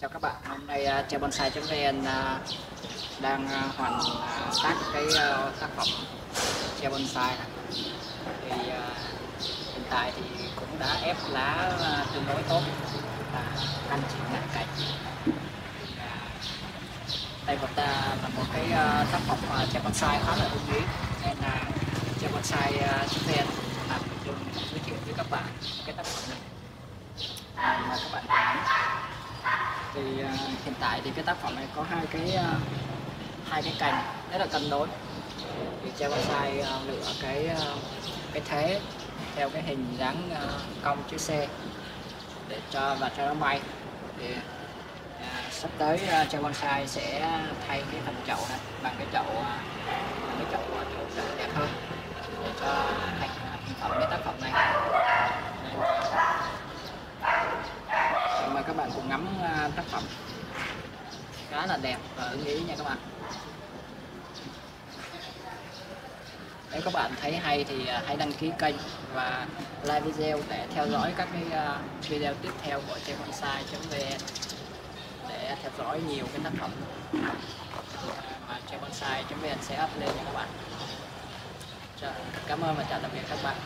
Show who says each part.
Speaker 1: chào các bạn hôm nay à, uh, bonsai.vn uh, à, đang uh, hoàn uh, tác cái uh, tác phẩm chơi bonsai này. thì uh, hiện tại thì cũng đã ép lá uh, tương đối tốt và canh chỉnh lại cành uh, đây một ta là một cái uh, tác phẩm uh, bonsai khá là ưng ý. Nên là uh, bonsai.vn làm đường giới thiệu với các bạn cái tác phẩm này à, mời các bạn cùng ngắm thì uh, hiện tại thì cái tác phẩm này có hai cái uh, hai cái cành rất là cân đối. Thì treo bonsai uh, lựa cái uh, cái thế theo cái hình dáng uh, cong chữ C để cho và cho nó bay. Thì uh, sắp tới uh, treo bonsai sẽ thay cái phần chậu này bằng cái chậu uh, bạn cùng ngắm à, tác phẩm. Khá là đẹp và ưng ý nha các bạn. Nếu các bạn thấy hay thì à, hãy đăng ký kênh và like video để theo dõi các cái à, video tiếp theo của chơi bonsai.vn để theo dõi nhiều cái tác phẩm mà chơi bonsai.vn sẽ up lên nha các bạn. Cảm ơn và chào tạm biệt các bạn.